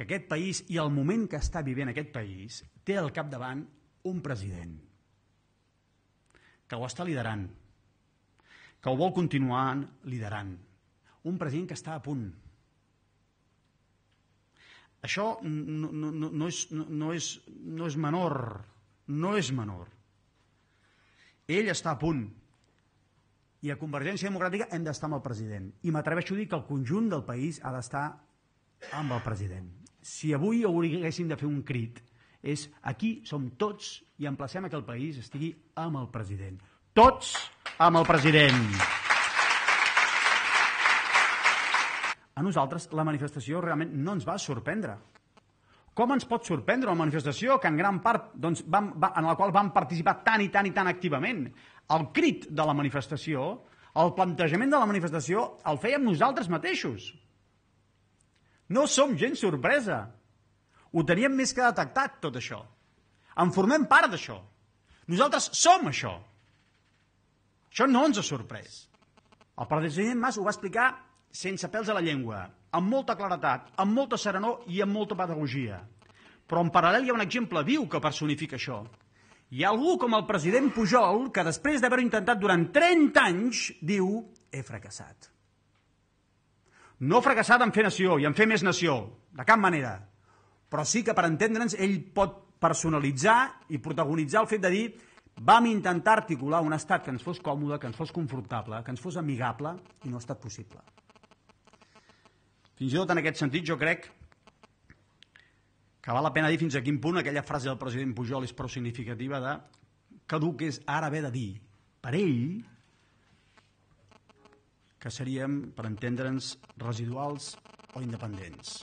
que aquest país i el moment que està vivint aquest país té al capdavant un president que ho està liderant, que ho vol continuar liderant, un president que està a punt. Això no, no, no, és, no, no, és, no és menor, no és menor. Ell està a punt. I a Convergència Democràtica hem d'estar amb el president. I m'atreveixo a dir que el conjunt del país ha d'estar amb el president. Si avui haguéssim de fer un crit, és aquí som tots i emplacem a que el país estigui amb el president. Tots amb el president. A nosaltres la manifestació realment no ens va sorprendre. Com ens pot sorprendre una manifestació que en gran part doncs, vam, va, en la qual vam participar tan i tan i tan activament? El crit de la manifestació, el plantejament de la manifestació, el fèiem nosaltres mateixos. No som gens sorpresa. Ho teníem més que detectat, tot això. En formem part d'això. Nosaltres som això. Això no ens ha sorprès. El president Mas ho va explicar sense pèls a la llengua, amb molta claretat, amb molta serenor i amb molta pedagogia. Però en paral·lel hi ha un exemple viu que personifica això. Hi ha algú com el president Pujol que després d'haver-ho intentat durant 30 anys diu he fracassat. No fracassat en fer nació i en fer més nació, de cap manera. Però sí que per entendre'ns ell pot personalitzar i protagonitzar el fet de dir vam intentar articular un estat que ens fos còmode, que ens fos confortable, que ens fos amigable i no ha estat possible. Fins i tot en aquest sentit jo crec que val la pena dir fins a quin punt aquella frase del president Pujol és prou significativa de que que és ara haver de dir per ell que seríem, per entendre'ns, residuals o independents.